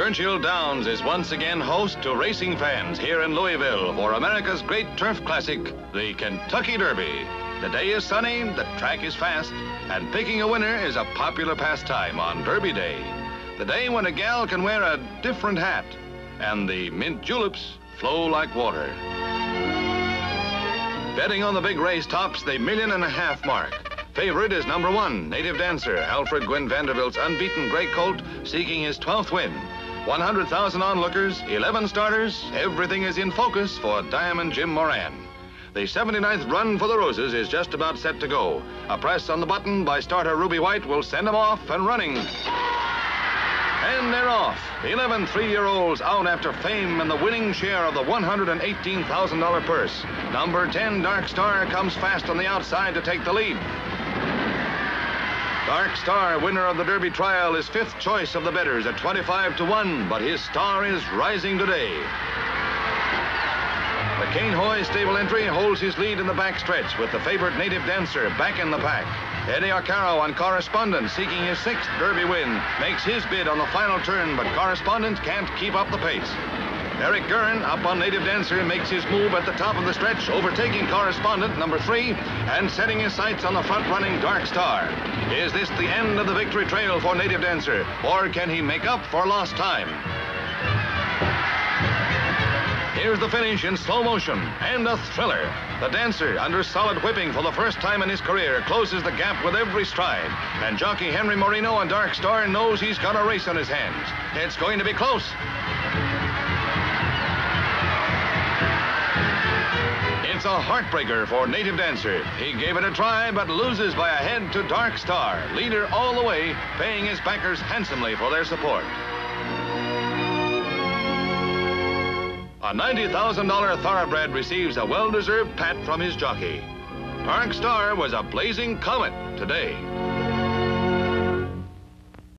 Churchill Downs is once again host to racing fans here in Louisville for America's great turf classic, the Kentucky Derby. The day is sunny, the track is fast, and picking a winner is a popular pastime on Derby Day. The day when a gal can wear a different hat and the mint juleps flow like water. Betting on the big race tops the million and a half mark. Favorite is number one, native dancer Alfred Gwynne Vanderbilt's unbeaten gray colt, seeking his 12th win. 100,000 onlookers, 11 starters, everything is in focus for Diamond Jim Moran. The 79th run for the Roses is just about set to go. A press on the button by starter Ruby White will send them off and running. And they're off. 11 three-year-olds out after fame and the winning share of the $118,000 purse. Number 10, Dark Star, comes fast on the outside to take the lead. Dark Star, winner of the Derby trial, is fifth choice of the betters at 25 to 1, but his star is rising today. The Cain Hoy stable entry holds his lead in the backstretch with the favorite native dancer back in the pack. Eddie Arcaro on Correspondent, seeking his sixth Derby win, makes his bid on the final turn, but Correspondent can't keep up the pace. Eric Guerin, up on Native Dancer, makes his move at the top of the stretch, overtaking Correspondent, number three, and setting his sights on the front-running Dark Star. Is this the end of the victory trail for Native Dancer, or can he make up for lost time? Here's the finish in slow motion and a thriller. The dancer, under solid whipping for the first time in his career, closes the gap with every stride. And jockey Henry Moreno on Dark Star knows he's got a race on his hands. It's going to be close. It's a heartbreaker for Native Dancer. He gave it a try, but loses by a head to Dark Star, leader all the way, paying his backers handsomely for their support. A $90,000 thoroughbred receives a well-deserved pat from his jockey. Dark Star was a blazing comet today.